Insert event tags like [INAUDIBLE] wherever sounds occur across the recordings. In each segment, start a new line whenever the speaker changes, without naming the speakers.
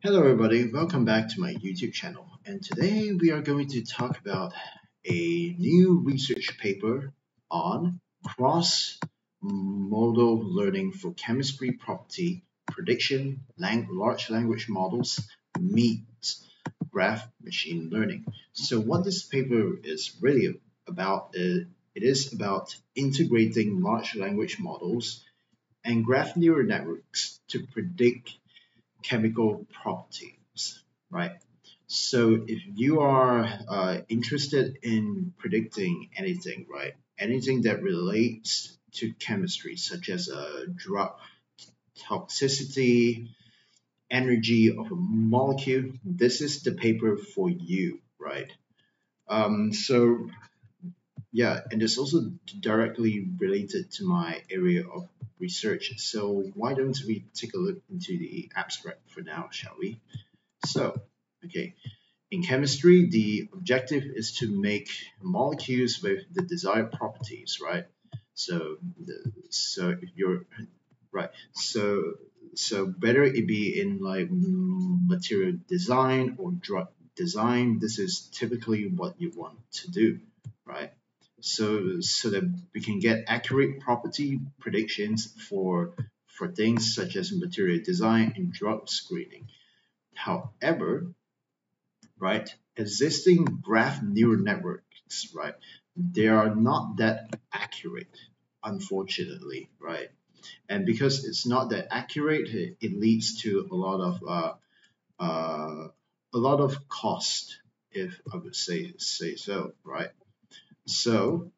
Hello everybody, welcome back to my YouTube channel and today we are going to talk about a new research paper on cross-modal learning for chemistry property prediction lang large language models meet graph machine learning. So what this paper is really about is it is about integrating large language models and graph neural networks to predict chemical properties, right? So if you are uh, interested in predicting anything, right, anything that relates to chemistry, such as a drug toxicity, energy of a molecule, this is the paper for you, right? Um, so yeah, and it's also directly related to my area of research. So why don't we take a look into the abstract for now, shall we? So, okay, in chemistry, the objective is to make molecules with the desired properties, right? So, the, so if you're right, so so better it be in like material design or drug design. This is typically what you want to do, right? So so that we can get accurate property predictions for for things such as material design and drug screening. However, right, existing graph neural networks, right, they are not that accurate, unfortunately, right? And because it's not that accurate, it leads to a lot of uh, uh, a lot of cost, if I would say say so, right? So,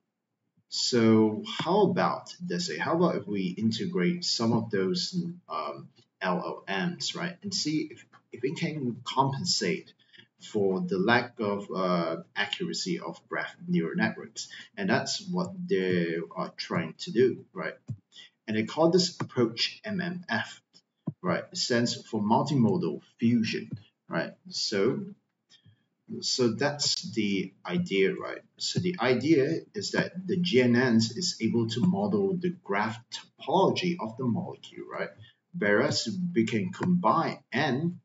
so how about say how about if we integrate some of those um, LLMs, right, and see if if it can compensate for the lack of uh, accuracy of graph neural networks, and that's what they are trying to do, right? And they call this approach MMF, right? It stands for multimodal fusion, right? So so that's the idea, right? So the idea is that the GNNs is able to model the graph topology of the molecule, right? Whereas we can combine and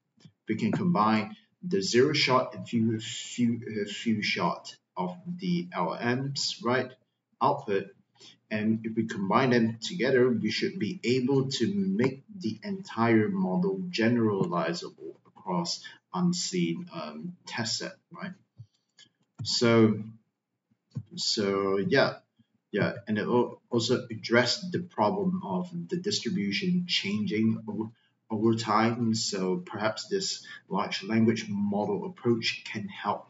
we can combine the zero shot and few few uh, few shot of the LMs, right? Output, and if we combine them together, we should be able to make the entire model generalizable across unseen um, test set, right? So, so yeah, yeah, and it also addressed the problem of the distribution changing over, over time. So perhaps this large language model approach can help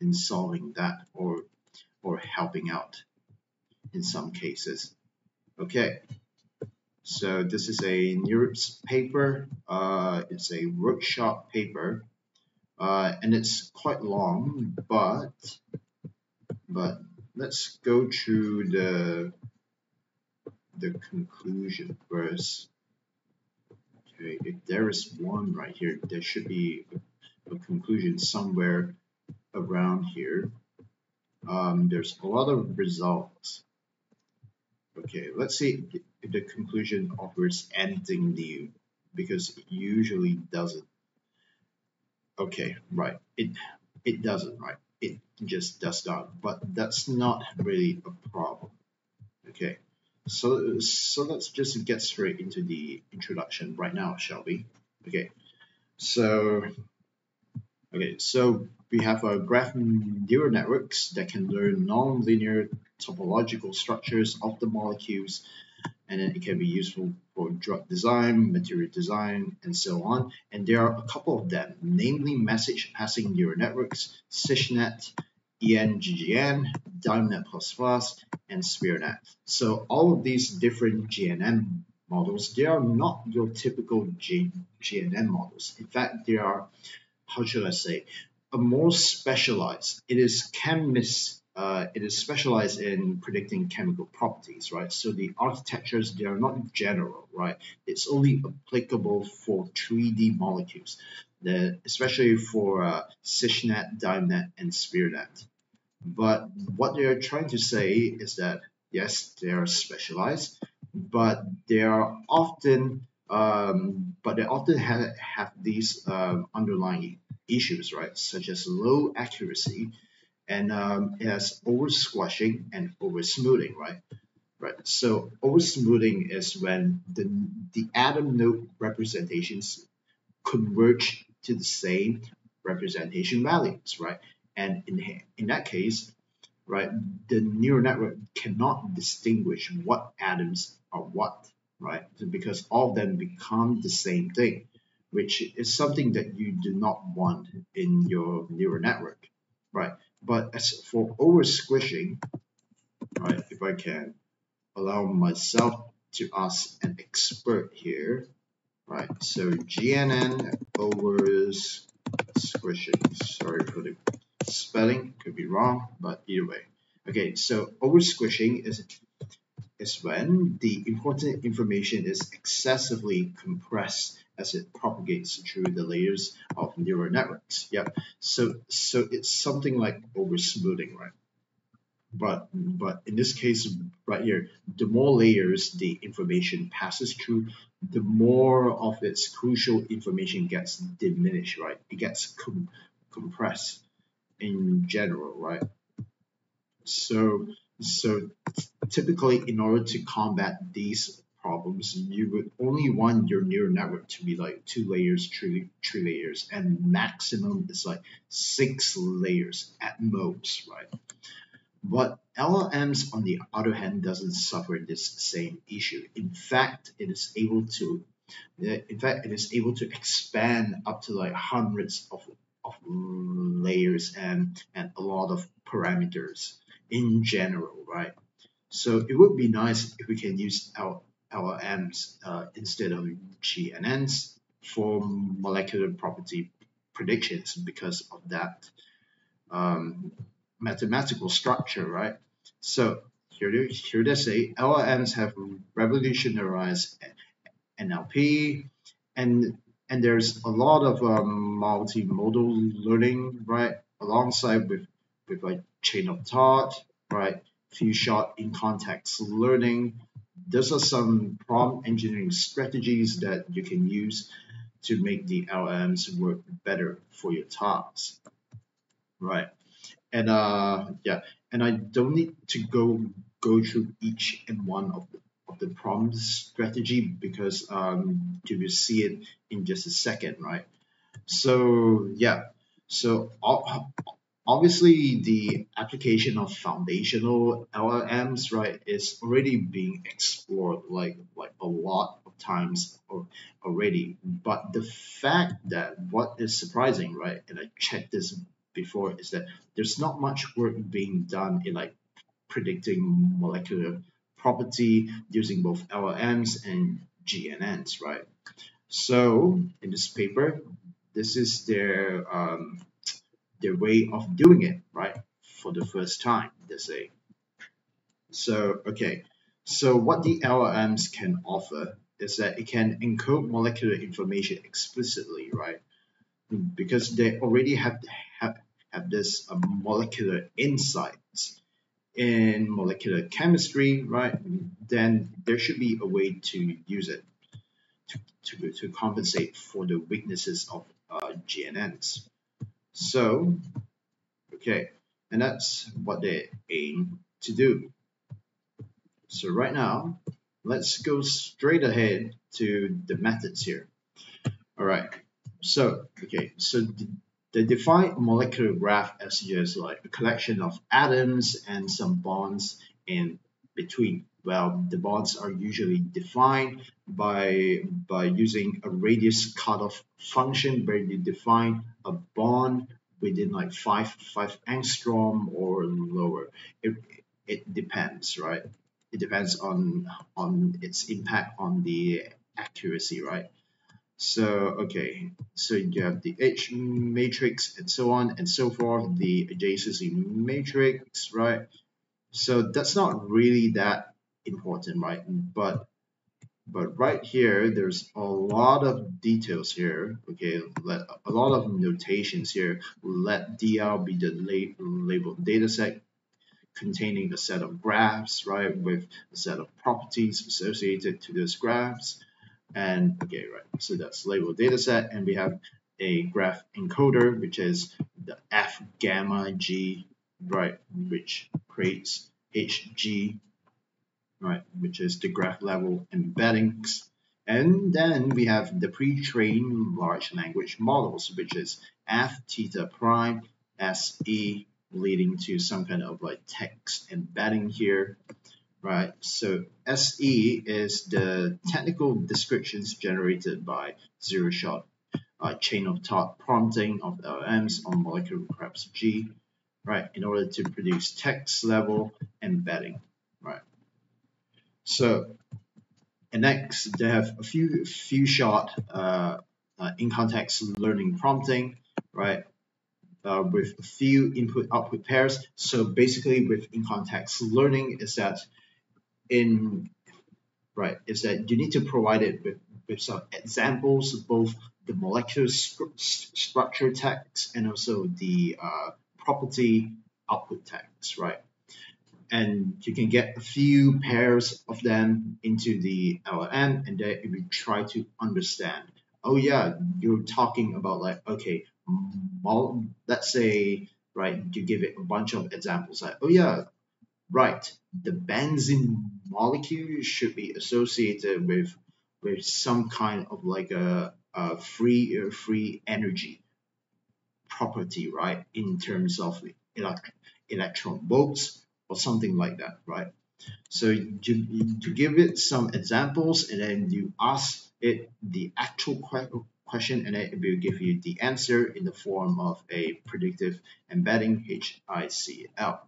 in solving that or or helping out in some cases. Okay, so this is a NeurIPS paper. Uh, it's a workshop paper uh, and it's quite long, but but let's go to the the conclusion first. Okay, if there is one right here, there should be a, a conclusion somewhere around here. Um, there's a lot of results. Okay, let's see if the conclusion offers anything new because it usually doesn't okay, right, it it doesn't, right? It just does not, but that's not really a problem. Okay, so so let's just get straight into the introduction right now, shall we? Okay, so okay, so we have a graph neural networks that can learn non-linear topological structures of the molecules and then it can be useful for drug design, material design, and so on. And there are a couple of them, namely message passing neural networks, SchNet, EGNN, DimeNet++, and SphereNet. So all of these different GNN models, they are not your typical G GNN models. In fact, they are, how should I say, a more specialized. It is chemist uh, it is specialized in predicting chemical properties, right? So the architectures, they are not general, right? It's only applicable for 3D molecules, the, especially for uh, SchNet, DimeNet, and SphereNet. But what they are trying to say is that, yes, they are specialized, but they are often um, but they often have, have these um, underlying issues, right, such as low accuracy and um, it has over squashing and over smoothing, right? Right. So over smoothing is when the the atom node representations converge to the same representation values, right? And in in that case, right, the neural network cannot distinguish what atoms are what, right? Because all of them become the same thing, which is something that you do not want in your neural network, right? But as for over squishing, right, if I can allow myself to ask an expert here, right, so GNN over squishing, sorry for the spelling, could be wrong, but either way. Okay, so over squishing is is when the important information is excessively compressed as it propagates through the layers of neural networks. Yeah, so so it's something like over smoothing, right? But but in this case right here, the more layers the information passes through, the more of its crucial information gets diminished, right? It gets com compressed in general, right? So so typically in order to combat these problems, you would only want your neural network to be like two layers, three, three layers, and maximum is like six layers at most, right? But LLMs, on the other hand, doesn't suffer this same issue. In fact, it is able to, in fact, it is able to expand up to like hundreds of, of layers and, and a lot of parameters in general, right? So it would be nice if we can use our LLMs uh, instead of GNNs for molecular property predictions because of that um, mathematical structure, right? So here here they say LLMs have revolutionized NLP, and and there's a lot of um, multimodal learning, right, alongside with with like chain of thought, right, few shot in context learning, those are some prompt engineering strategies that you can use to make the LMs work better for your tasks. Right. And uh yeah, and I don't need to go go through each and one of the of the prompt strategy because um you will see it in just a second, right? So yeah, so obviously the application of foundational LLMs, right, is already being explored like like a lot of times already. But the fact that what is surprising, right, and I checked this before, is that there's not much work being done in like predicting molecular property using both LLMs and GNNs, right? So in this paper, this is their um, their way of doing it, right? For the first time, they say. So, okay. So what the LLMs can offer is that it can encode molecular information explicitly, right? Because they already have have, have this uh, molecular insights in molecular chemistry, right? Then there should be a way to use it to, to, to compensate for the weaknesses of uh, GNNs. So, okay, and that's what they aim to do. So right now, let's go straight ahead to the methods here. All right, so, okay, so they define a molecular graph as just like a collection of atoms and some bonds in between. Well, the bonds are usually defined by by using a radius cutoff function where you define a bond within like five five angstrom or lower. It it depends, right? It depends on on its impact on the accuracy, right? So okay, so you have the H matrix and so on and so forth, the adjacency matrix, right? So that's not really that important, right? But but right here, there's a lot of details here. Okay, let a lot of notations here. Let dl be the label labeled dataset containing a set of graphs, right, with a set of properties associated to those graphs. and okay, right. So that's label data set, and we have a graph encoder, which is the F gamma G, right, which creates HG, right, which is the graph level embeddings. And then we have the pre-trained large language models, which is F theta prime SE leading to some kind of like text embedding here, right? So SE is the technical descriptions generated by zero shot uh, chain of thought prompting of LMs on molecular graphs G, right, in order to produce text level embedding? So, and next they have a few few shot uh, uh, in context learning prompting, right? Uh, with a few input output pairs. So basically with in context learning is that in right is that you need to provide it with, with some examples of both the molecular structure text and also the uh, property output text, right? And you can get a few pairs of them into the LLM and then you try to understand, oh yeah, you're talking about like, okay, well, let's say, right, you give it a bunch of examples like, oh yeah, right, the benzene molecule should be associated with with some kind of like a uh, free free energy property, right? In terms of elect electron volts or something like that, right? So you, you give it some examples and then you ask it the actual que question and it will give you the answer in the form of a predictive embedding HICL.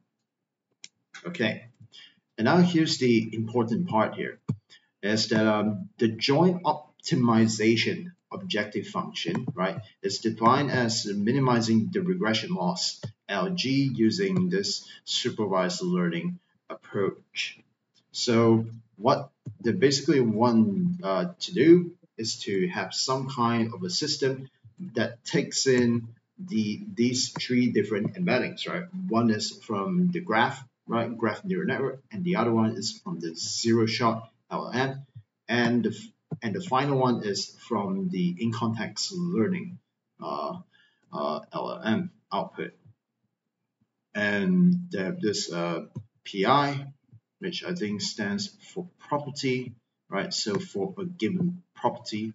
Okay, and now here's the important part here is that um, the joint optimization objective function, right, is defined as minimizing the regression loss, LG, using this supervised learning approach. So what they basically want uh, to do is to have some kind of a system that takes in the these three different embeddings, right? One is from the graph, right, graph neural network, and the other one is from the zero shot LLM, and the and the final one is from the in-context learning uh, uh, LLM output. And they have this uh, PI, which I think stands for property, right? So for a given property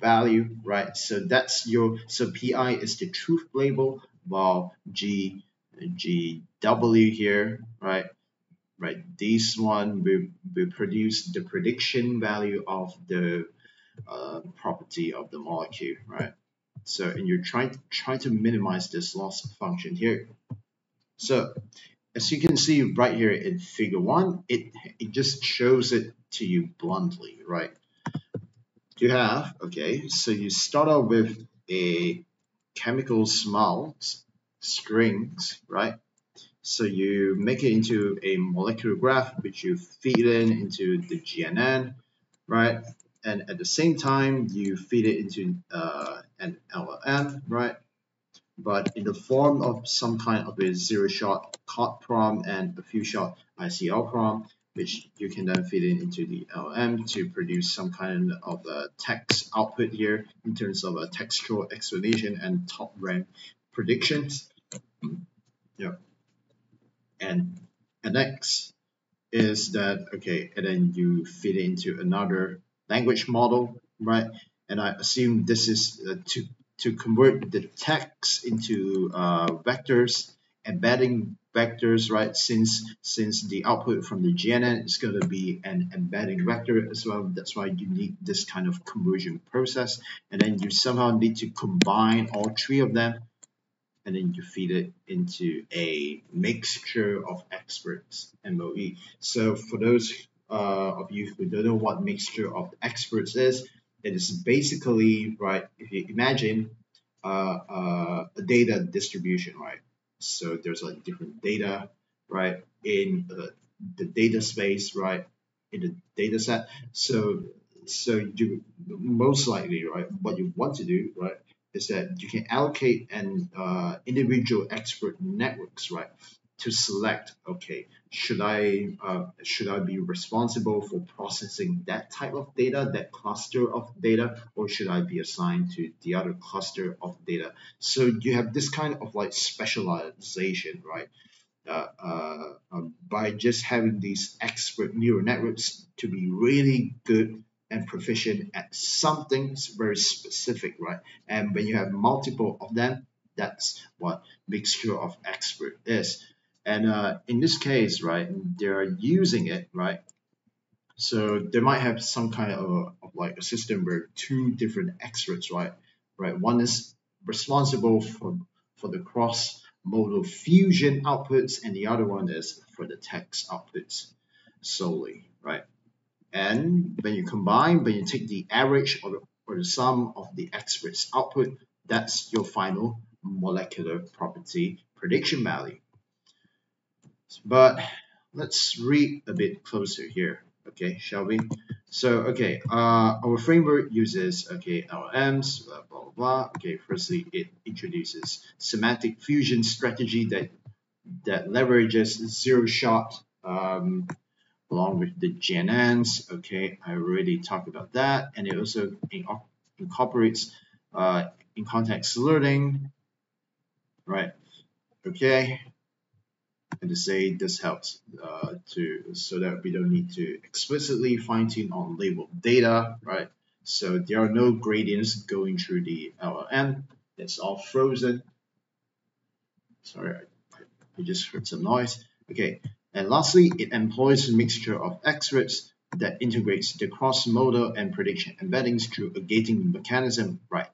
value, right? So that's your, so PI is the truth label, while G, GW here, right, right? This one will, will produce the prediction value of the uh, property of the molecule, right? So, and you're trying, trying to minimize this loss function here. So, as you can see right here in figure one, it, it just shows it to you bluntly, right? You have, okay, so you start out with a chemical SMILES strings, right? So you make it into a molecular graph, which you feed in into the GNN, right? And at the same time, you feed it into uh, an LLM, right? But in the form of some kind of a zero-shot COT prom and a few-shot ICL prompt, which you can then feed in into the LM to produce some kind of a text output here in terms of a textual explanation and top rank predictions. Yeah and next is that okay and then you feed into another language model right? And I assume this is uh, to to convert the text into uh, vectors embedding vectors right? Since since the output from the GNN is going to be an embedding vector as well that's why you need this kind of conversion process. And then you somehow need to combine all three of them and then you feed it into a mixture of experts MOE. So for those uh, of you who don't know what mixture of experts is, it is basically right. If you imagine uh, uh, a data distribution, right? So there's like different data, right, in the data space, right, in the data set. So so you most likely, right, what you want to do, right, is that you can allocate an uh, individual expert networks, right, to select, okay, should I uh, should I be responsible for processing that type of data, that cluster of data, or should I be assigned to the other cluster of data? So you have this kind of like specialization, right? Uh, uh, um, by just having these expert neural networks to be really good and proficient at something very specific, right? And when you have multiple of them, that's what mixture of expert is. And uh, in this case, right, they're using it, right? So they might have some kind of, of like a system where two different experts, right? Right. One is responsible for for the cross modal fusion outputs, and the other one is for the text outputs solely, right? And when you combine, when you take the average or the, or the sum of the experts output, that's your final molecular property prediction value. But let's read a bit closer here, okay, shall we? So, okay, uh, our framework uses, okay, LLMs, blah, blah, blah. Okay, firstly, it introduces semantic fusion strategy that that leverages zero-shot um, along with the GNNs. Okay, I already talked about that, and it also incorporates uh, in context learning, right? Okay, and to say this helps uh, to so that we don't need to explicitly fine tune on labeled data, right? So there are no gradients going through the LLM. It's all frozen. Sorry, I, just heard some noise. Okay, and lastly, it employs a mixture of experts that integrates the cross-modal and prediction embeddings through a gating mechanism, right?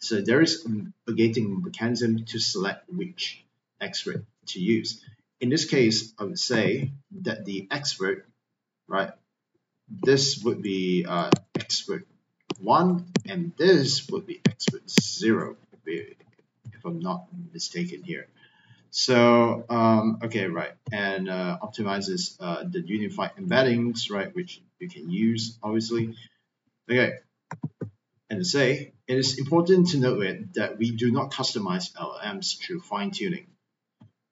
So there is a gating mechanism to select which expert to use in this case, I would say that the expert, right, this would be uh, expert 1 and this would be expert 0 if, I'm not mistaken here. So, um, okay, right, and uh, optimizes uh, the unified embeddings, right, which you can use, obviously. Okay, and to say, it is important to note that we do not customize LLMs through fine-tuning.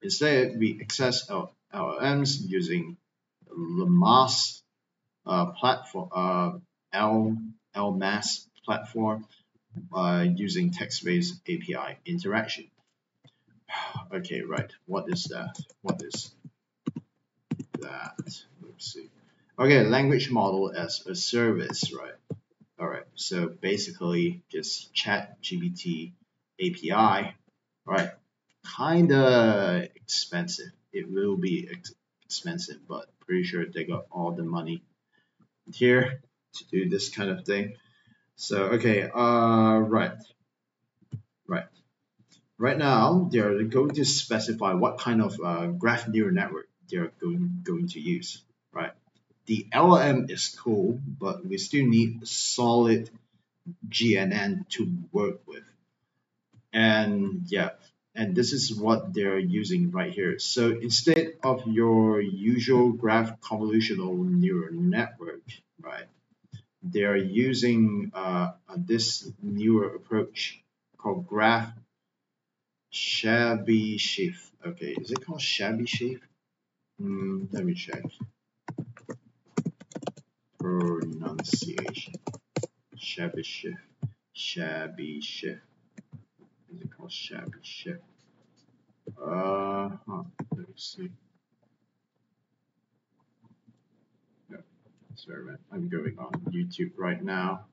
Instead, we access our LLMs using LLMAS uh, platform, uh, L, LMAS platform uh, using text-based API interaction. [SIGHS] Okay, right. What is that? What is that? Let's see. Okay, language model as a service, right? All right. So basically, just Chat GPT API, right? kinda expensive. It will be ex expensive, but pretty sure they got all the money here to do this kind of thing. So okay, uh, right, right. Right now, they're going to specify what kind of uh, graph neural network they're going going to use, right? The LLM is cool, but we still need solid GNN to work with. And yeah, and this is what they're using right here. So instead of your usual graph convolutional neural network, right, they're using uh, this newer approach called graph Chebyshev. Okay, is it called Chebyshev? Mm, let me check. Pronunciation. Chebyshev. Chebyshev is it called shabby shit? Uh, huh, let me see. No, sorry, man. I'm going on YouTube right now.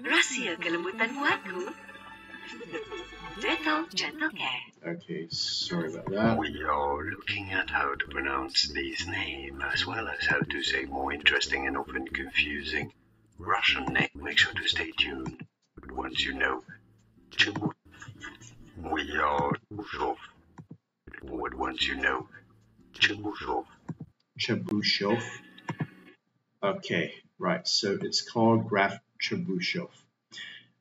Rahsia kelembutan buatku. Little gentle care.
Okay, sorry about that.
We are looking at how to pronounce these names as well as how to say more interesting and often confusing Russian name. Make sure to stay tuned. But once you know, we are Chebyshev. But once you know, Chebyshev.
Chebyshev. Okay, right. So it's called Graph Chebyshev.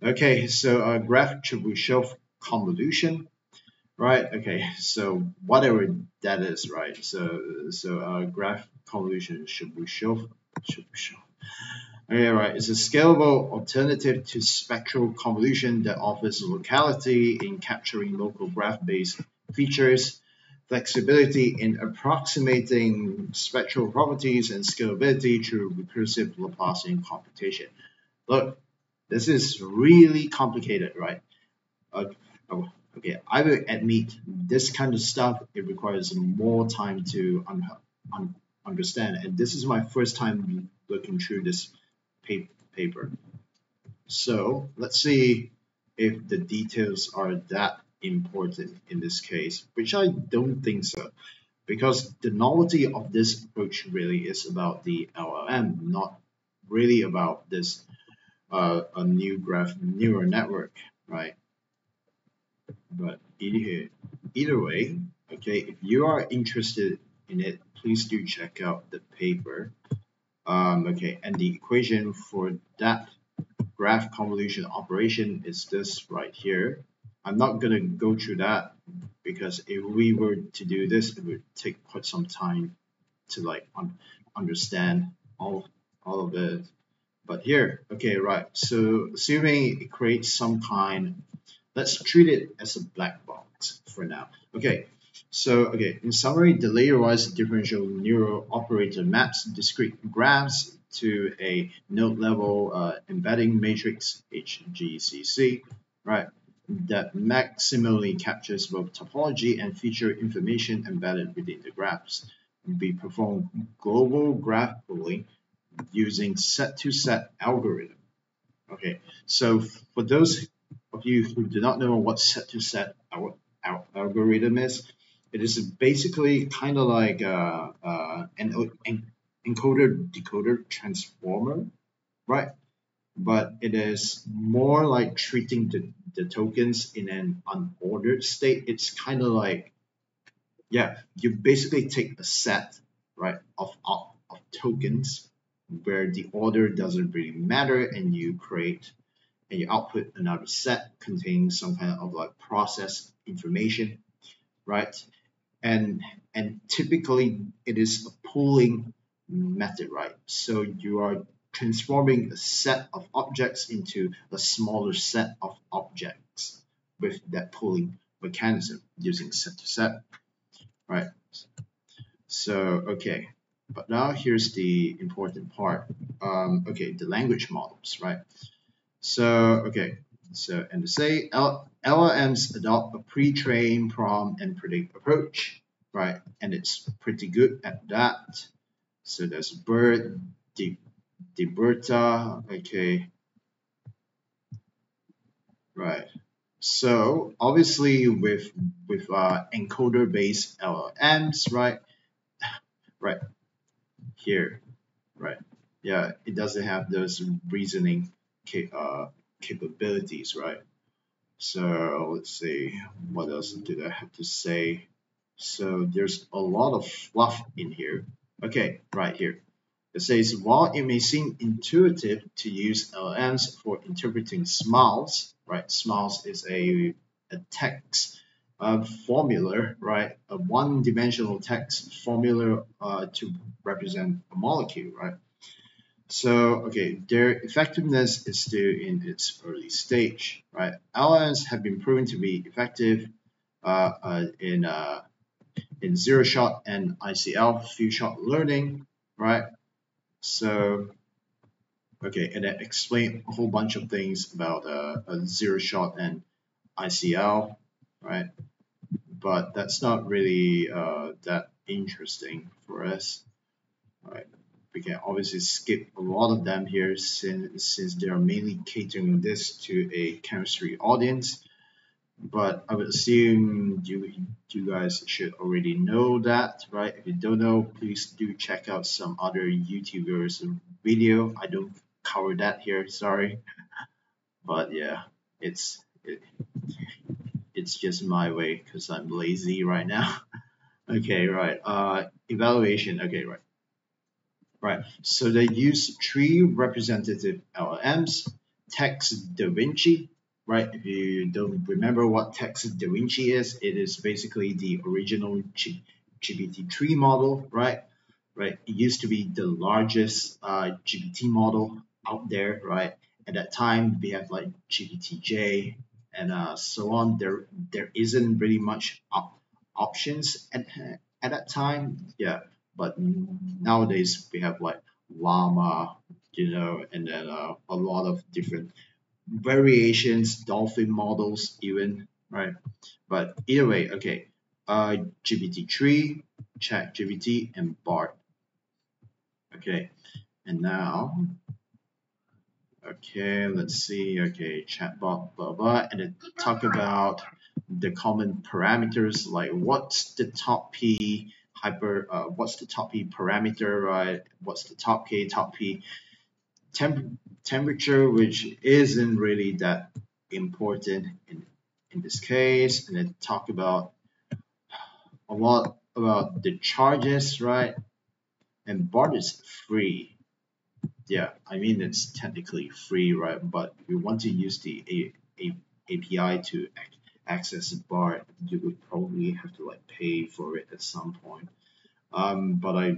Okay, so uh, Graph Chebyshev convolution. Right. Okay. So whatever that is, right? So so uh, graph convolution Chebyshev. Chebyshev. Okay, right. It's a scalable alternative to spectral convolution that offers locality in capturing local graph-based features, flexibility in approximating spectral properties, and scalability through recursive Laplacian computation. Look, this is really complicated, right? Uh, oh, okay, I will admit this kind of stuff, it requires more time to un un understand. And this is my first time looking through this paper. So let's see if the details are that important in this case, which I don't think so. Because the novelty of this approach really is about the LLM, not really about this uh, a new graph neural network, right? But either, either way, okay, if you are interested in it, please do check out the paper. Um, okay, and the equation for that graph convolution operation is this right here. I'm not going to go through that because if we were to do this, it would take quite some time to like un understand all, all of it. But here, okay, right. So assuming it creates some kind, let's treat it as a black box for now. Okay, so okay, in summary, the layer-wise differential neural operator maps discrete graphs to a node-level uh, embedding matrix HGCC, right? That maximally captures both topology and feature information embedded within the graphs. We perform global graph pooling using set-to-set algorithm. Okay, so for those of you who do not know what set-to-set -set algorithm is, it is basically kind of like uh, uh, an, an encoder decoder transformer, right? But it is more like treating the, the tokens in an unordered state. It's kind of like, yeah, you basically take a set, right, of, of, of tokens where the order doesn't really matter and you create and you output another set containing some kind of like process information, right? And and typically it is a pooling method, right? So you are transforming a set of objects into a smaller set of objects with that pooling mechanism using set to set, right? So, okay, but now here's the important part. Um, okay, the language models, right? So, okay, so and to say L LLMs adopt a pre-train, prompt, and predict approach, right? And it's pretty good at that. So there's BERT, De DeBerta, okay. Right. So obviously with with uh, encoder-based LLMs, right? [SIGHS] Right here, right? Yeah, it doesn't have those reasoning uh, capabilities, right? So let's see, what else did I have to say? So there's a lot of fluff in here. Okay, right here. It says, while it may seem intuitive to use LLMs for interpreting smiles, right? Smiles is a, a text uh, formula, right? A one-dimensional text formula uh, to represent a molecule, right? So, okay, their effectiveness is still in its early stage, right? LLMs have been proven to be effective uh, uh, in uh, in zero shot and ICL, few shot learning, right? So, okay, and then explain a whole bunch of things about uh, zero shot and ICL, right? But that's not really uh, that interesting for us, right? We can obviously skip a lot of them here since, since they are mainly catering this to a chemistry audience. But I would assume you, you guys should already know that, right? If you don't know, please do check out some other YouTubers video. I don't cover that here, sorry. [LAUGHS] But yeah, it's it, it's just my way because I'm lazy right now. [LAUGHS] okay, right. Uh, evaluation. Okay, right. Right, so they use three representative LLMs, Text DaVinci, right? If you don't remember what Text DaVinci is, it is basically the original GPT-3 model, right? Right, it used to be the largest uh, GPT model out there, right? At that time, we have like GPT-J and uh, so on. There, there isn't really much up options at at that time. Yeah, but nowadays we have like llama, you know, and then uh, a lot of different variations, dolphin models even, right? But either way, okay, uh, GPT-3, ChatGPT, and Bard. Okay, and now, okay, let's see, okay, chatbot, blah, blah, and then talk about the common parameters, like what's the top P hyper, uh, what's the top P parameter, right? What's the top K, top P temp temperature, which isn't really that important in, in this case, and then talk about a lot about the charges, right? And Bard is free. Yeah, I mean it's technically free, right? But we want to use the A A API to access Bard, you would probably have to like pay for it at some point. Um, but I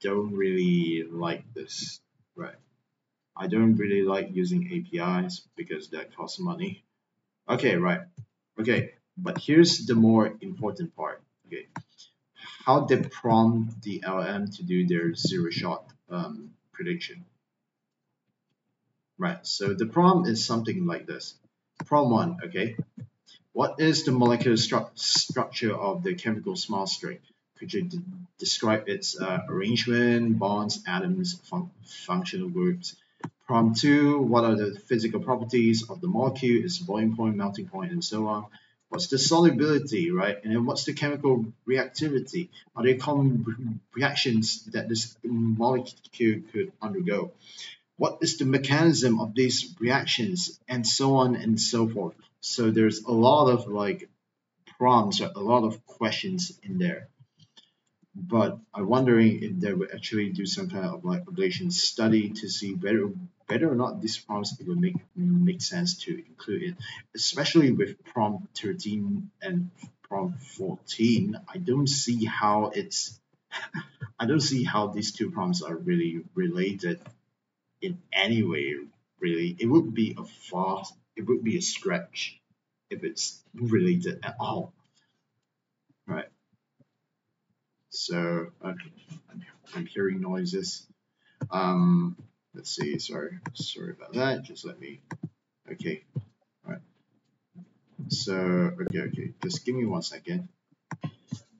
don't really like this, right? I don't really like using APIs because that costs money. Okay, right. Okay, but here's the more important part. Okay, how they prompt the LM to do their zero shot um, prediction. Right, so the prompt is something like this. Prompt one, okay. What is the molecular stru structure of the chemical SMILES string? Could you describe its uh, arrangement, bonds, atoms, fun functional groups? Prompt two, what are the physical properties of the molecule, its boiling point, melting point, and so on? What's the solubility, right? And then what's the chemical reactivity? Are there common reactions that this molecule could undergo? What is the mechanism of these reactions, and so on and so forth? So there's a lot of like prompts, a lot of questions in there but I'm wondering if they would actually do some kind of like ablation study to see whether whether or not these prompts it would make make sense to include it, especially with prompt 13 and prompt 14. I don't see how it's [LAUGHS] I don't see how these two prompts are really related in any way. Really, it would be a fast, it would be a stretch if it's related at all. Right. So okay, I'm hearing noises. Um, let's see. Sorry, sorry about that. Just let me. Okay. All right. So okay, okay. Just give me one second.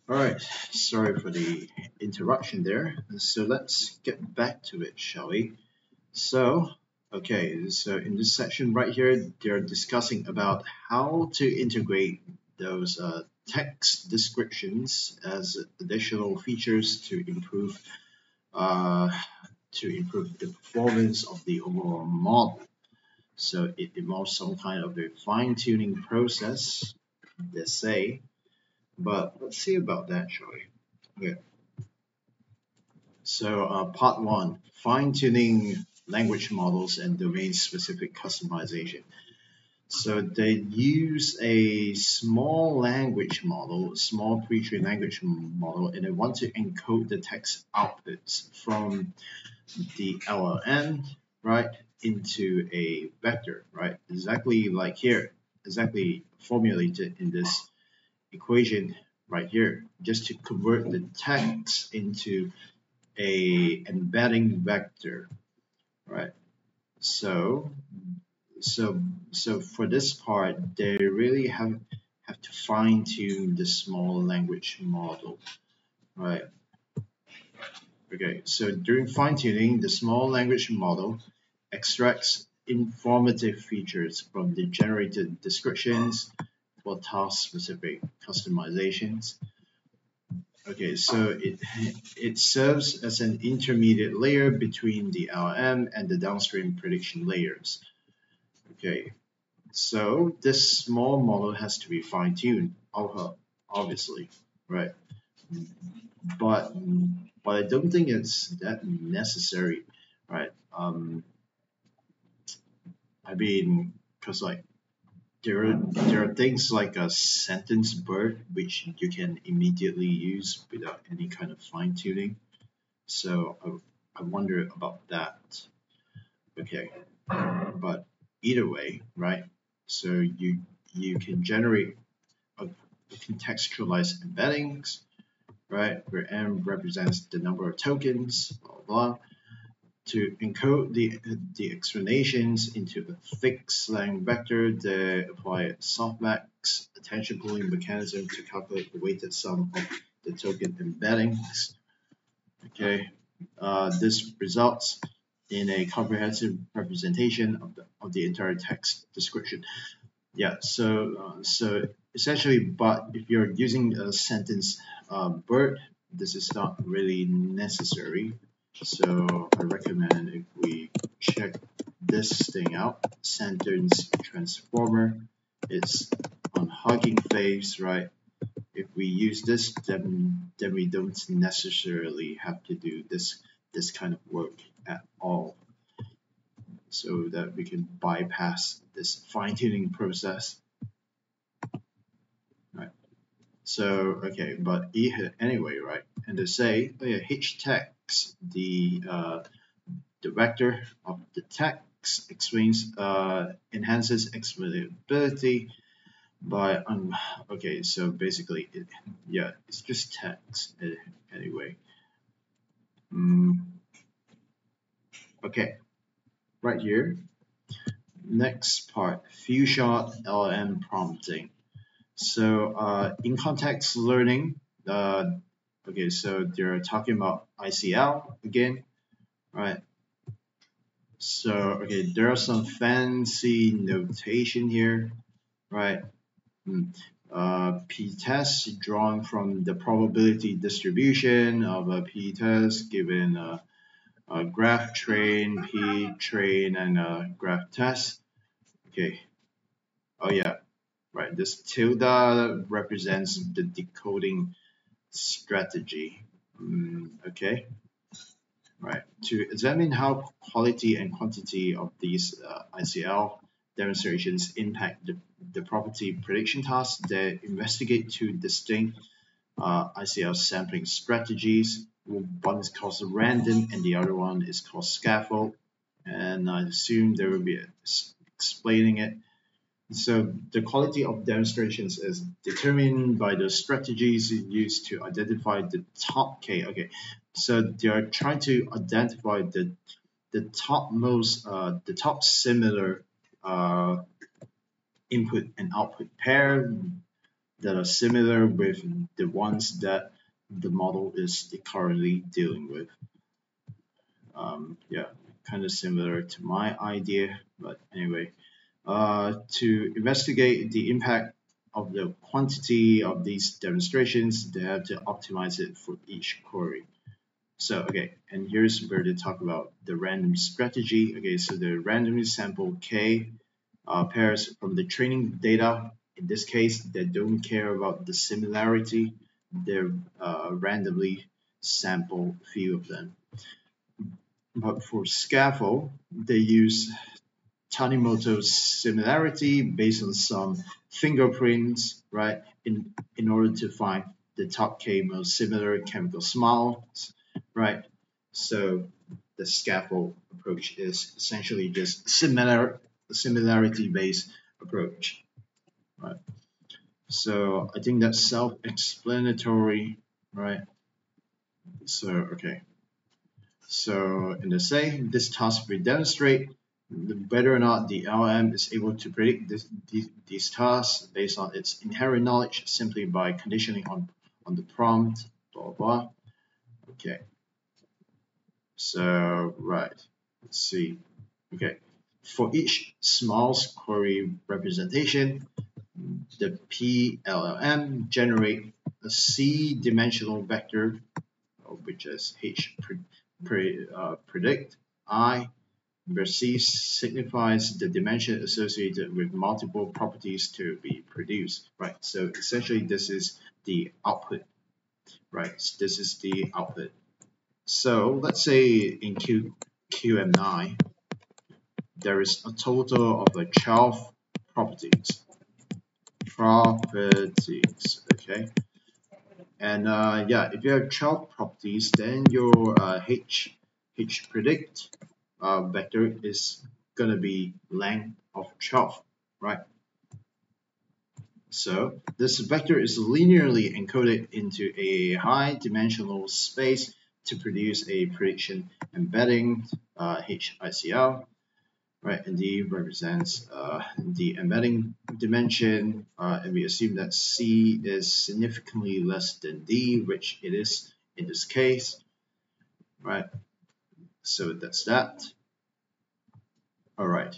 All right. Sorry for the interruption there. So let's get back to it, shall we? So okay. So in this section right here, they're discussing about how to integrate those uh, text descriptions as additional features to improve uh, to improve the performance of the overall model. So it involves some kind of a fine-tuning process, they say. But let's see about that, shall we? Okay. So uh, part one, fine-tuning language models and domain-specific customization. So they use a small language model, small pre-trained language model, and they want to encode the text outputs from the LLM, right, into a vector, right? Exactly like here, exactly formulated in this equation right here, just to convert the text into a embedding vector, right? So so so for this part they really have have to fine tune the small language model right okay so during fine tuning the small language model extracts informative features from the generated descriptions for task specific customizations okay so it it serves as an intermediate layer between the LM and the downstream prediction layers Okay, so this small model has to be fine-tuned, obviously, right? But but I don't think it's that necessary, right? Um, I mean, because like there are there are things like a sentence BERT which you can immediately use without any kind of fine tuning. So I, I wonder about that. Okay, but either way, right? So you you can generate a contextualized embeddings, right? Where m represents the number of tokens, blah, blah, to encode the, the explanations into a fixed length vector, they apply softmax attention pooling mechanism to calculate the weighted sum of the token embeddings. Okay, uh, this results in a comprehensive representation of the, of the entire text description. Yeah, so uh, so essentially, but if you're using a sentence uh, BERT, this is not really necessary. So I recommend if we check this thing out, sentence transformer, it's on Hugging Face, right? If we use this, then then we don't necessarily have to do this this kind of work at all. So that we can bypass this fine-tuning process. Right. So okay but anyway right? And to say oh yeah, h the uh, of the text explains uh, enhances explainability by um okay so basically it, yeah it's just text anyway mm. okay right here. Next part, few shot LM prompting. So uh, in context learning, uh, okay, so they're talking about ICL again, right? So, okay, there are some fancy notation here, right? Hmm. Uh, p-test drawn from the probability distribution of a p-test given a uh, graph train, P train, and uh, graph test. Okay. Oh yeah, right. This tilde represents the decoding strategy. Mm, okay. Right. To examine how quality and quantity of these uh, ICL demonstrations impact the, the property prediction task, they investigate two distinct uh, ICL sampling strategies one is called random and the other one is called scaffold and I assume there will be explaining it. So the quality of demonstrations is determined by the strategies used to identify the top K. Okay, so they are trying to identify the the top most uh, the top similar uh, input and output pair that are similar with the ones that the model is currently dealing with. Um, yeah, kind of similar to my idea, but anyway, uh, to investigate the impact of the quantity of these demonstrations, they have to optimize it for each query. So, okay, and here's where they talk about the random strategy. Okay, so they randomly sample K uh, pairs from the training data. In this case, they don't care about the similarity they uh, randomly sample few of them. But for scaffold, they use Tanimoto's similarity based on some fingerprints, right, in, in order to find the top K most similar chemical SMILES, right? So the scaffold approach is essentially just similar similarity based approach, right? So I think that's self-explanatory, right? So, okay. So in the say, this task will demonstrate whether or not the LM is able to predict this, these, these tasks based on its inherent knowledge simply by conditioning on, on the prompt, blah, blah. Okay. So, right. Let's see. Okay. For each small query representation, the PLLM generate a c-dimensional vector, which is h pre, pre, uh, predict i, c signifies the dimension associated with multiple properties to be produced. Right. So essentially, this is the output. Right. This is the output. So let's say in Q QM9, there is a total of like 12 properties properties okay and uh, yeah if you have 12 properties then your uh, h h predict uh, vector is gonna be length of 12 right So this vector is linearly encoded into a high dimensional space to produce a prediction embedding uh, HICL right? And D represents uh, the embedding dimension, uh, and we assume that C is significantly less than D, which it is in this case, right? So that's that. All right,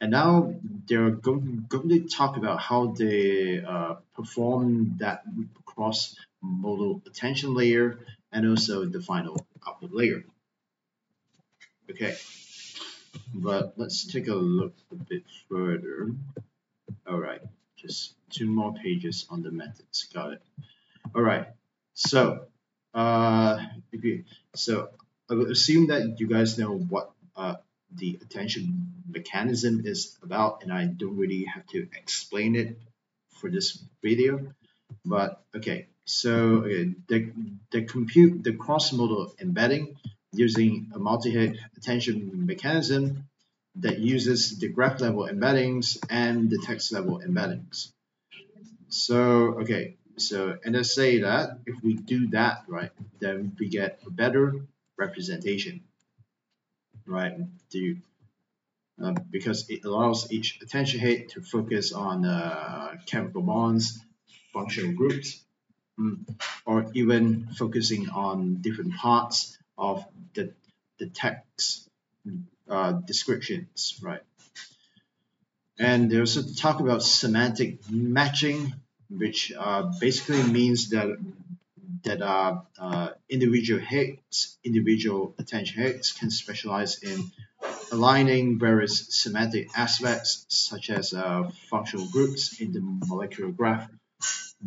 and now they're going, going to talk about how they uh, perform that cross-modal attention layer and also the final output layer. Okay, but let's take a look a bit further. All right, just two more pages on the methods. Got it. All right, so uh, so I would assume that you guys know what uh, the attention mechanism is about, and I don't really have to explain it for this video. But okay, so okay, the the compute the cross-modal embedding using a multi-head attention mechanism that uses the graph level embeddings and the text level embeddings. So, okay, so, and let's say that if we do that, right, then we get a better representation, right, uh, because it allows each attention head to focus on uh, chemical bonds, functional groups, mm, or even focusing on different parts of the, the text uh, descriptions, right? And they also talk about semantic matching, which uh, basically means that that uh, uh, individual heads, individual attention heads can specialize in aligning various semantic aspects such as uh, functional groups in the molecular graph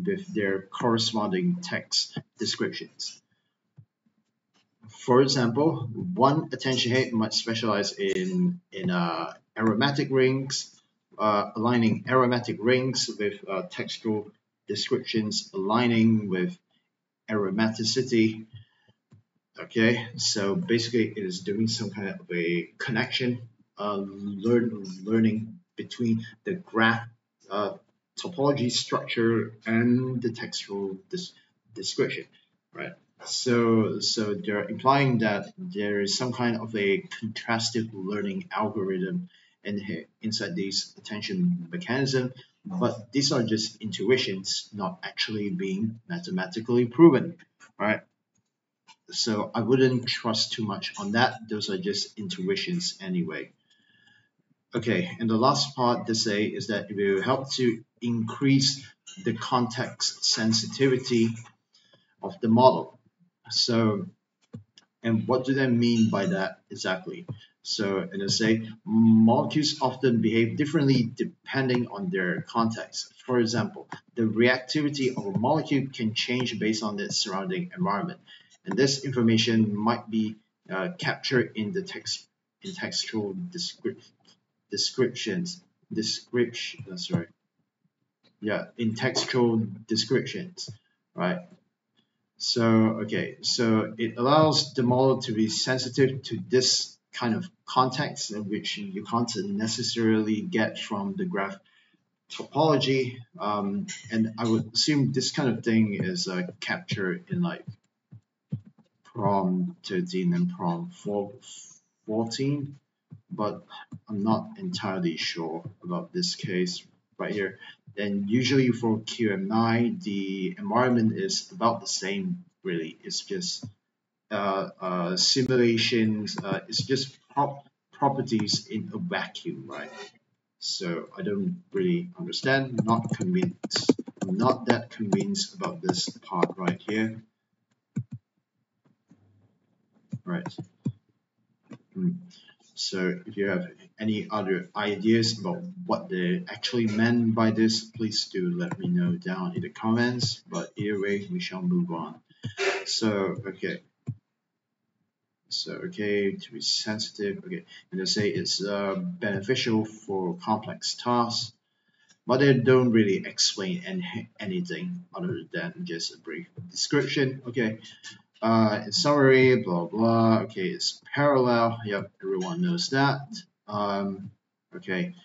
with their corresponding text descriptions. For example, one attention head might specialize in, in uh, aromatic rings, uh, aligning aromatic rings with uh, textual descriptions, aligning with aromaticity. Okay, so basically it is doing some kind of a connection, uh, learn, learning between the graph uh, topology structure and the textual description, right? So, so they're implying that there is some kind of a contrastive learning algorithm in here, inside this attention mechanism, but these are just intuitions, not actually being mathematically proven, right? So I wouldn't trust too much on that. Those are just intuitions anyway. Okay, and the last part to say is that it will help to increase the context sensitivity of the model. So, and what do they mean by that exactly? So, and they say molecules often behave differently depending on their context. For example, the reactivity of a molecule can change based on its surrounding environment. And this information might be uh, captured in the text in textual descrip descriptions description uh, sorry yeah in textual descriptions right so, okay, so it allows the model to be sensitive to this kind of context, which you can't necessarily get from the graph topology. Um, and I would assume this kind of thing is uh, captured in like prom 13 and prom 14, but I'm not entirely sure about this case right here. Then usually for QM9, the environment is about the same, really. It's just uh, uh, simulations, uh, it's just prop properties in a vacuum, right? So I don't really understand, not convinced. I'm not that convinced about this part right here. Right. Hmm. So if you have any other ideas about what they actually meant by this, please do let me know down in the comments. But either way, we shall move on. So, okay. So, okay, to be sensitive, okay, and they say it's uh, beneficial for complex tasks, but they don't really explain any, anything other than just a brief description. Okay, uh, in summary, blah blah. Okay, it's parallel. Yep, everyone knows that. Um, okay,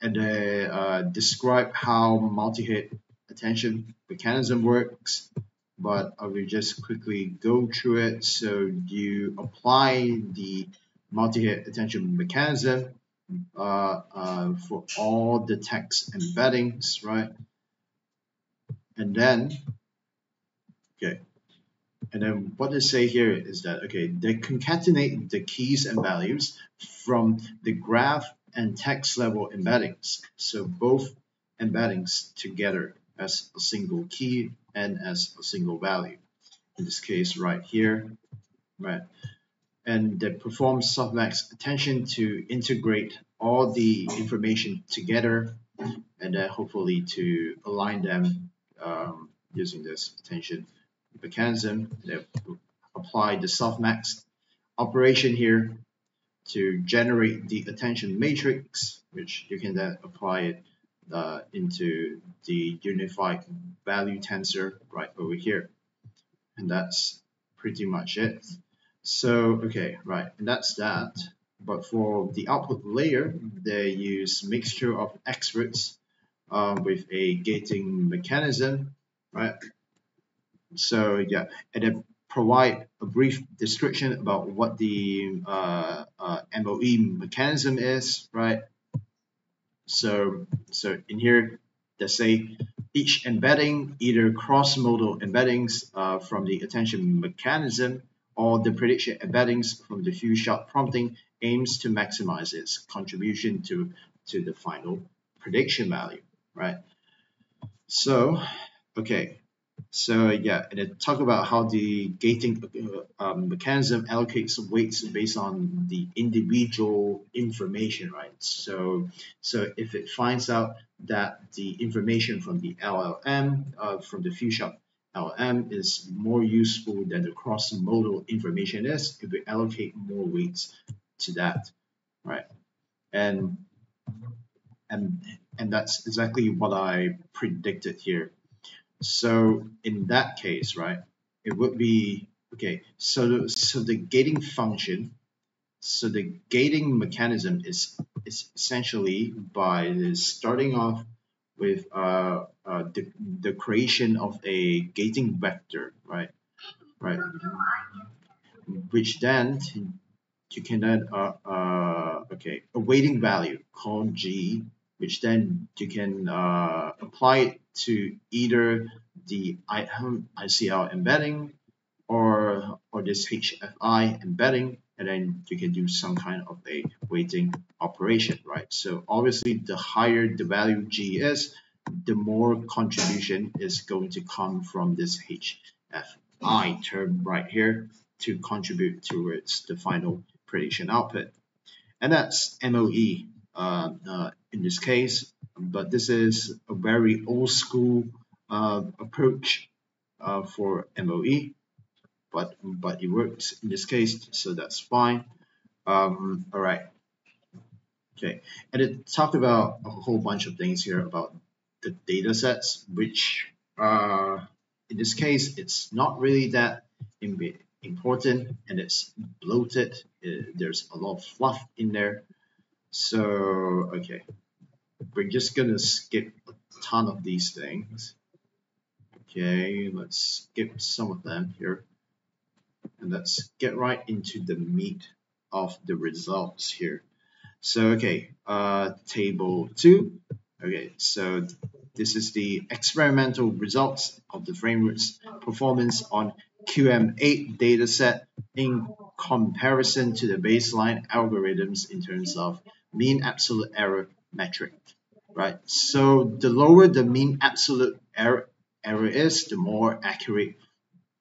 and they uh, describe how multi-head attention mechanism works, but I will just quickly go through it. So you apply the multi-head attention mechanism uh, uh, for all the text embeddings, right? And then, okay, and then what they say here is that, okay, they concatenate the keys and values from the graph and text level embeddings. So both embeddings together as a single key and as a single value. In this case, right here, right? And they perform softmax attention to integrate all the information together and then hopefully to align them um, using this attention mechanism. They apply the softmax operation here to generate the attention matrix, which you can then apply it uh, into the unified value tensor right over here. And that's pretty much it. So, okay, right, and that's that. But for the output layer, they use mixture of experts uh, with a gating mechanism, right? So yeah, and then provide a brief description about what the uh, uh, MOE mechanism is, right? So, so in here, they say each embedding, either cross-modal embeddings uh, from the attention mechanism or the prediction embeddings from the few shot prompting aims to maximize its contribution to, to the final prediction value, right? So, okay, so yeah, and it talk about how the gating uh, um, mechanism allocates weights based on the individual information, right? So, so if it finds out that the information from the LLM, uh, from the few-shot LLM is more useful than the cross-modal information is, it will allocate more weights to that, right? And and and that's exactly what I predicted here. So in that case, right, it would be, okay, so, so the gating function, so the gating mechanism is, is essentially by starting off with uh, uh, the, the creation of a gating vector, right, right, which then you can then, uh, uh, okay, a weighting value called G which then you can uh, apply it to either the ICL embedding or, or this HFI embedding, and then you can do some kind of a weighting operation, right? So obviously, the higher the value G is, the more contribution is going to come from this HFI term right here to contribute towards the final prediction output. And that's MOE uh, uh, in this case, but this is a very old school uh, approach for MOE, but but it works in this case, so that's fine. Um, all right. Okay, and it talked about a whole bunch of things here about the data sets, which uh, in this case, it's not really that important and it's bloated. It, there's a lot of fluff in there. So, okay, we're just gonna skip a ton of these things. Okay, let's skip some of them here. And let's get right into the meat of the results here. So, okay, uh, table two. Okay, so this is the experimental results of the framework's performance on QM8 dataset in comparison to the baseline algorithms in terms of mean absolute error metric, right? So the lower the mean absolute error, error is, the more accurate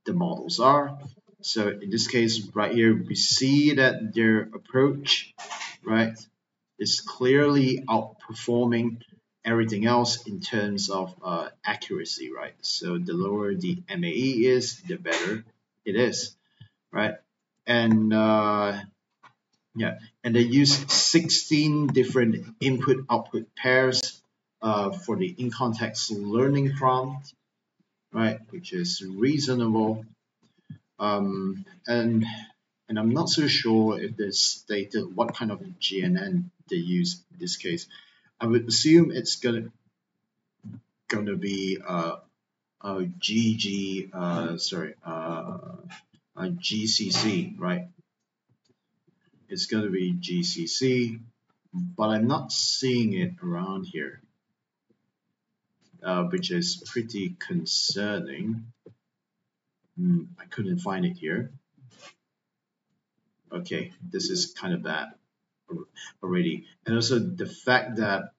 the models are. So in this case right here, we see that their approach, right, is clearly outperforming everything else in terms of uh, accuracy, right? So the lower the MAE is, the better it is, right? And uh, yeah, and they use 16 different input output pairs uh, for the in-context learning prompt, right, which is reasonable. Um, and and I'm not so sure if they stated what kind of GNN they use in this case. I would assume it's gonna gonna be uh, a GG, uh, sorry, uh, a GCC, right? It's gonna be GCC, but I'm not seeing it around here, uh, which is pretty concerning. Hmm, I couldn't find it here. Okay, this is kind of bad already. And also the fact that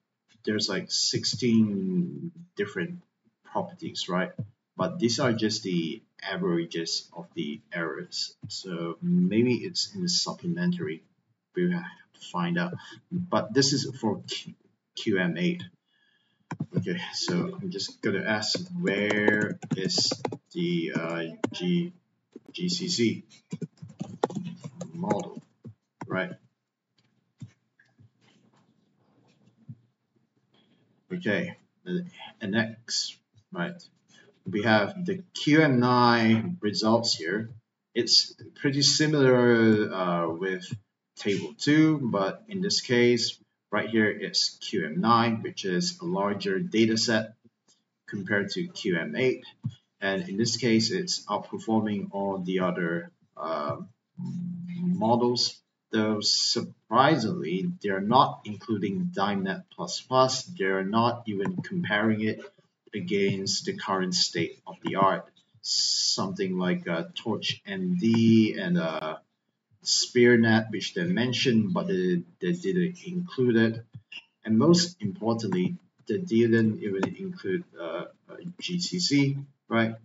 there's like 16 different properties, right? But these are just the averages of the errors. So maybe it's in the supplementary. We have to find out. But this is for Q QM8. Okay, so I'm just gonna ask where is the uh, G GCC model, right? Okay, and next, right, we have the QM9 results here. It's pretty similar uh, with table 2, but in this case, right here it's QM9, which is a larger data set compared to QM8. And in this case, it's outperforming all the other uh, models though surprisingly, they're not including DimeNet++. They're not even comparing it against the current state of the art. Something like uh, Torch MD and uh, SphereNet, which they mentioned, but they, they didn't include it. And most importantly, they didn't even include uh, GCC, right?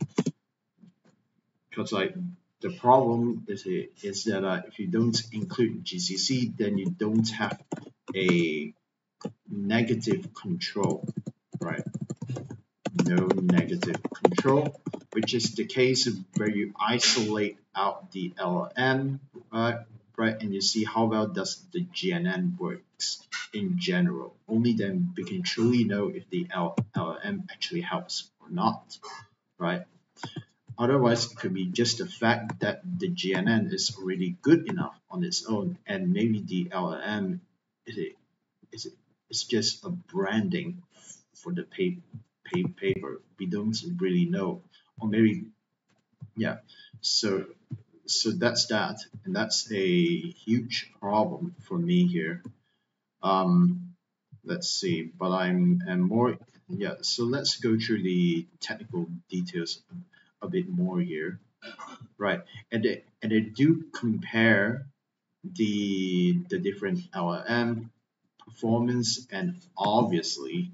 Because like the problem is, is that uh, if you don't include GCC, then you don't have a negative control, right? No negative control, which is the case where you isolate out the LLM, right? And you see how well does the GNN works in general. Only then we can truly know if the LLM actually helps or not, right? Otherwise, it could be just the fact that the GNN is already good enough on its own, and maybe the LLM is it is it it's just a branding for the pay, paper. We don't really know, or maybe yeah. So so that's that, and that's a huge problem for me here. Um, let's see, but I'm and more yeah. So let's go through the technical details a bit more here, right? And they, and they do compare the the different LLM performance, and obviously,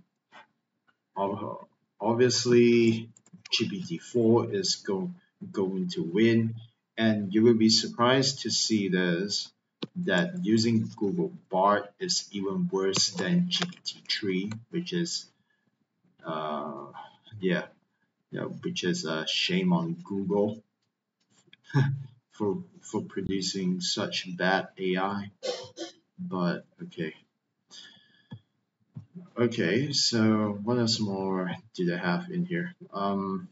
obviously, GPT-4 is going going to win, and you will be surprised to see this that using Google Bard is even worse than GPT-3, which is uh, yeah yeah, which is a shame on Google [LAUGHS] for for producing such bad AI. But okay. Okay, so what else more do they have in here? Um,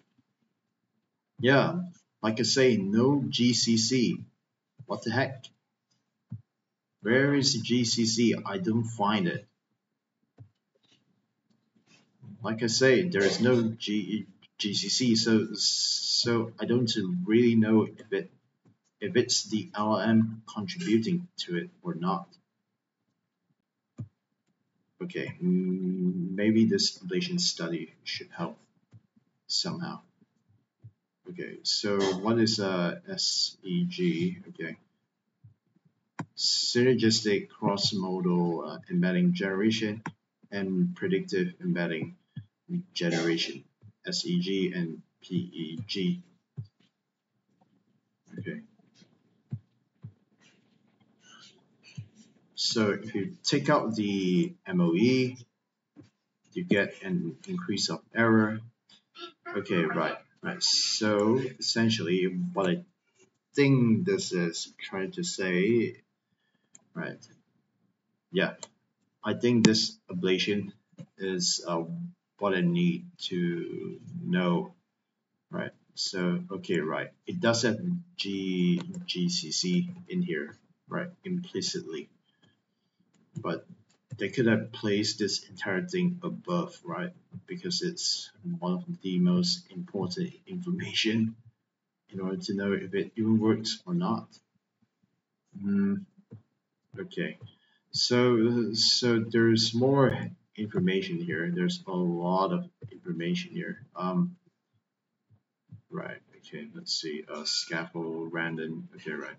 yeah, like I say, no GCC. What the heck? Where is the GCC? I don't find it. Like I say, there is no G GCC. So so I don't really know if it if it's the LM contributing to it or not. Okay, mm, maybe this ablation study should help somehow. Okay, so what is a SEG? Okay, synergistic cross-modal uh, embedding generation and predictive embedding generation. SEG and PEG. Okay. So if you take out the MOE, you get an increase of error. Okay, right, right. So essentially what I think this is trying to say, right, yeah, I think this ablation is uh, what I need to know, right? So, okay, right. It does have G, GCC in here, right, implicitly. But they could have placed this entire thing above, right? Because it's one of the most important information in order to know if it even works or not. Mm, okay, so so there's more information here. There's a lot of information here. Um, right. Okay. Let's see. Uh, scaffold random. Okay. Right.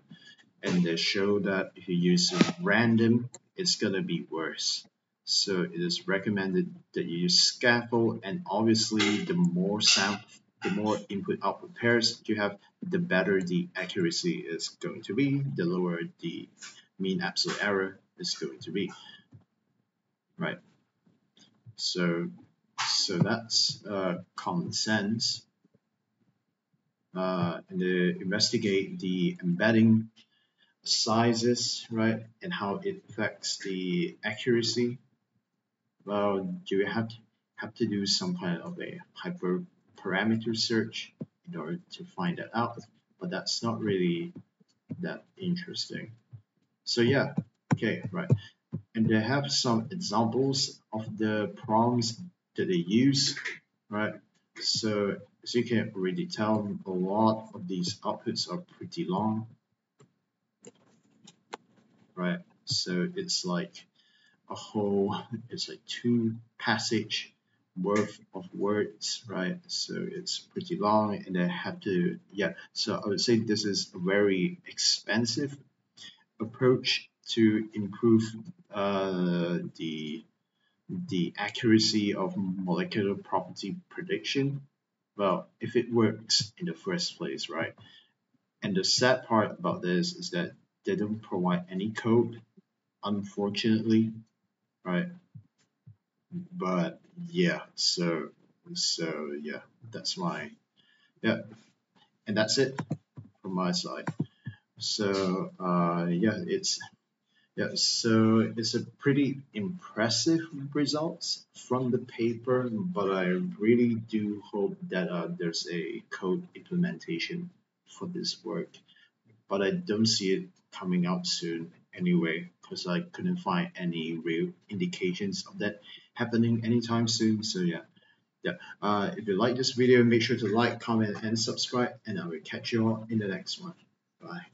And they show that if you use random, it's gonna be worse. So it is recommended that you use scaffold, and obviously the more sample the more input output pairs you have, the better the accuracy is going to be, the lower the mean absolute error is going to be. Right. So so that's uh, common sense. Uh, and to investigate the embedding sizes, right, and how it affects the accuracy. Well, do you have to have to do some kind of a hyper parameter search in order to find that out, but that's not really that interesting. So yeah, okay, right. And they have some examples of the prompts that they use, right? So as you can already tell, a lot of these outputs are pretty long, right? So it's like a whole, it's like two passage worth of words, right? So it's pretty long and I have to, yeah. So I would say this is a very expensive approach to improve uh, the the accuracy of molecular property prediction. Well, if it works in the first place, right? And the sad part about this is that don't provide any code, unfortunately, right? but yeah so so yeah that's my yeah and that's it from my side so uh yeah it's yeah so it's a pretty impressive results from the paper but i really do hope that uh, there's a code implementation for this work but i don't see it coming out soon anyway because i couldn't find any real indications of that happening anytime soon. So yeah, yeah. Uh, if you like this video, make sure to like, comment, and subscribe, and I will catch you all in the next one. Bye.